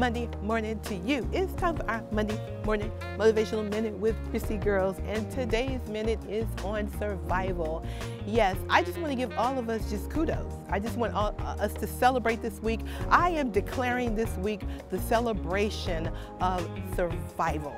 Monday morning to you. It's time for our Monday morning motivational minute with Christy Girls, and today's minute is on survival. Yes, I just want to give all of us just kudos. I just want all, uh, us to celebrate this week. I am declaring this week the celebration of survival.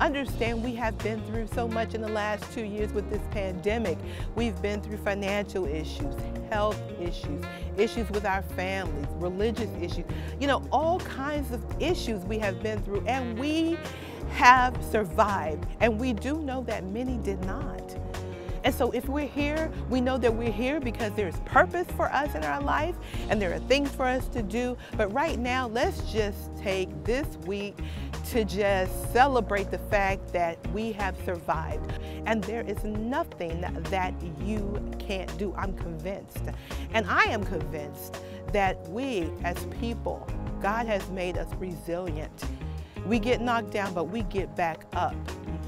Understand we have been through so much in the last two years with this pandemic. We've been through financial issues, health issues, issues with our families, religious issues, you know, all kinds of issues we have been through and we have survived. And we do know that many did not. And so if we're here, we know that we're here because there's purpose for us in our life and there are things for us to do. But right now, let's just take this week to just celebrate the fact that we have survived. And there is nothing that you can't do. I'm convinced. And I am convinced that we as people, God has made us resilient. We get knocked down, but we get back up.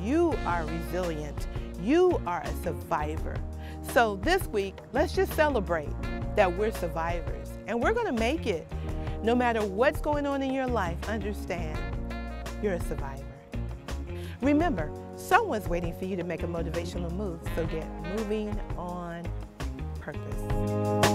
You are resilient. You are a survivor. So this week, let's just celebrate that we're survivors and we're going to make it. No matter what's going on in your life, understand you're a survivor. Remember, someone's waiting for you to make a motivational move, so get moving on purpose.